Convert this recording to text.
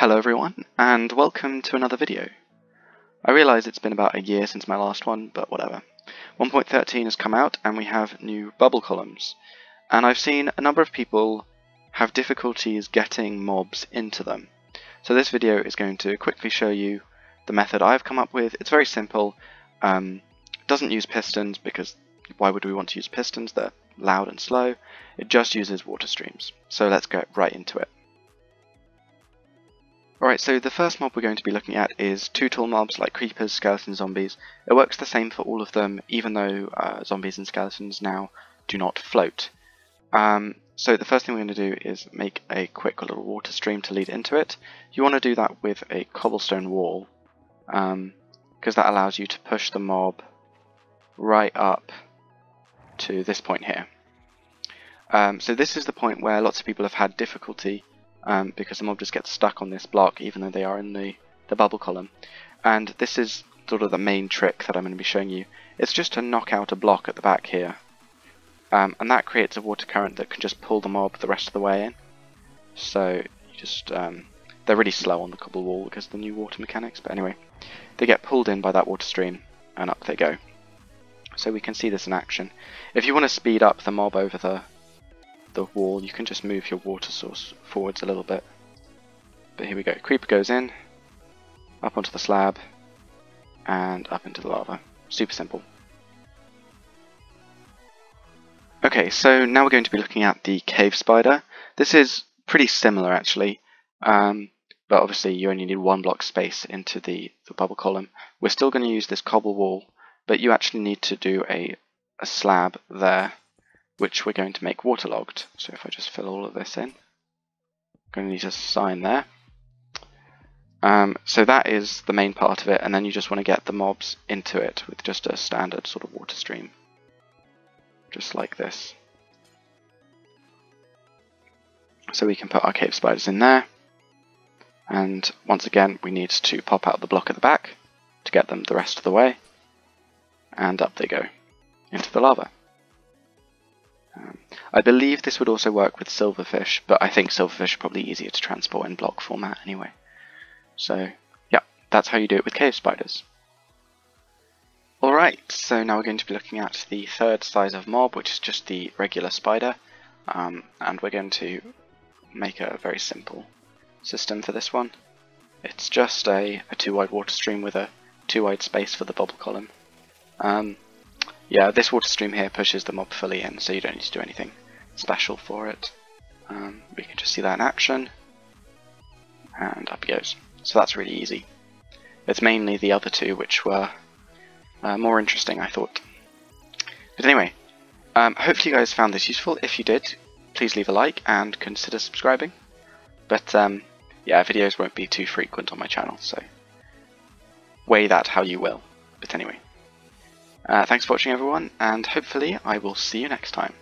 Hello everyone, and welcome to another video. I realise it's been about a year since my last one, but whatever. 1.13 has come out and we have new bubble columns, and I've seen a number of people have difficulties getting mobs into them. So this video is going to quickly show you the method I've come up with. It's very simple, um, doesn't use pistons because why would we want to use pistons? They're loud and slow. It just uses water streams. So let's get right into it. Alright, so the first mob we're going to be looking at is two tall mobs like creepers, skeletons, zombies. It works the same for all of them, even though uh, zombies and skeletons now do not float. Um, so the first thing we're going to do is make a quick little water stream to lead into it. You want to do that with a cobblestone wall, because um, that allows you to push the mob right up to this point here. Um, so this is the point where lots of people have had difficulty um, because the mob just gets stuck on this block even though they are in the, the bubble column. And this is sort of the main trick that I'm going to be showing you. It's just to knock out a block at the back here. Um, and that creates a water current that can just pull the mob the rest of the way in. So you just um, they're really slow on the cobble wall because of the new water mechanics. But anyway, they get pulled in by that water stream and up they go. So we can see this in action. If you want to speed up the mob over the the wall, you can just move your water source forwards a little bit. But here we go. Creeper goes in, up onto the slab, and up into the lava. Super simple. Okay, so now we're going to be looking at the cave spider. This is pretty similar actually, um, but obviously you only need one block space into the, the bubble column. We're still going to use this cobble wall, but you actually need to do a, a slab there which we're going to make waterlogged. So if I just fill all of this in, I'm going to need a sign there. Um, so that is the main part of it, and then you just want to get the mobs into it with just a standard sort of water stream. Just like this. So we can put our cave spiders in there. And once again, we need to pop out the block at the back to get them the rest of the way. And up they go into the lava. I believe this would also work with silverfish, but I think silverfish are probably easier to transport in block format anyway. So, yeah, that's how you do it with cave spiders. Alright, so now we're going to be looking at the third size of mob, which is just the regular spider. Um, and we're going to make a very simple system for this one. It's just a, a two wide water stream with a two wide space for the bubble column. Um, yeah, this water stream here pushes the mob fully in, so you don't need to do anything special for it. Um, we can just see that in action, and up he goes. So that's really easy. It's mainly the other two which were uh, more interesting, I thought. But anyway, um, hopefully you guys found this useful. If you did, please leave a like and consider subscribing. But um, yeah, videos won't be too frequent on my channel, so weigh that how you will. But anyway. Uh, thanks for watching everyone, and hopefully I will see you next time.